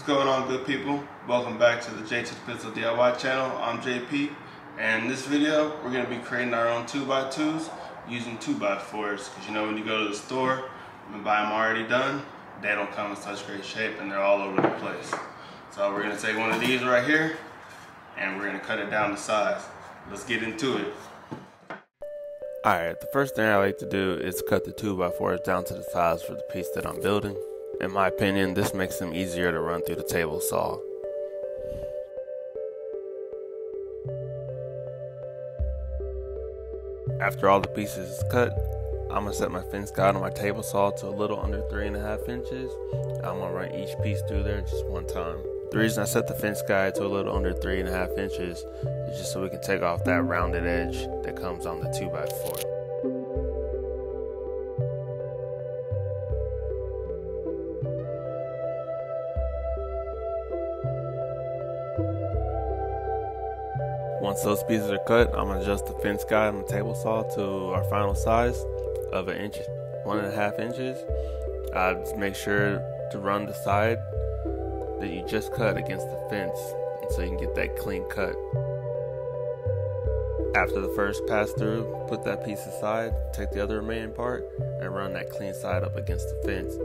What's going on good people? Welcome back to the J to the Pizzle DIY channel. I'm JP and in this video we're going to be creating our own 2x2s using 2x4s because you know when you go to the store and buy them already done they don't come in such great shape and they're all over the place. So we're going to take one of these right here and we're going to cut it down to size. Let's get into it. Alright, the first thing I like to do is cut the 2x4s down to the size for the piece that I'm building. In my opinion, this makes them easier to run through the table saw. After all the pieces is cut, I'm gonna set my fence guide on my table saw to a little under three and a half inches. I'm gonna run each piece through there just one time. The reason I set the fence guide to a little under three and a half inches is just so we can take off that rounded edge that comes on the 2x4. Once those pieces are cut, I'm gonna adjust the fence guide on the table saw to our final size of an inch, one and a half inches. I just make sure to run the side that you just cut against the fence, so you can get that clean cut. After the first pass through, put that piece aside, take the other remaining part, and run that clean side up against the fence.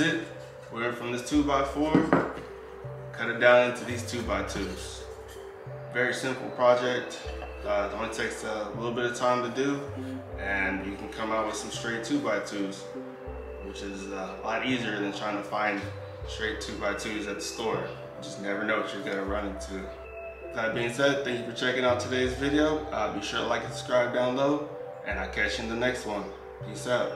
We went from this 2x4, cut it down into these 2x2s. Very simple project. Uh, it only takes a little bit of time to do, and you can come out with some straight 2x2s, which is a lot easier than trying to find straight 2x2s at the store. You just never know what you're gonna run into. That being said, thank you for checking out today's video. Uh, be sure to like and subscribe down below, and I'll catch you in the next one. Peace out.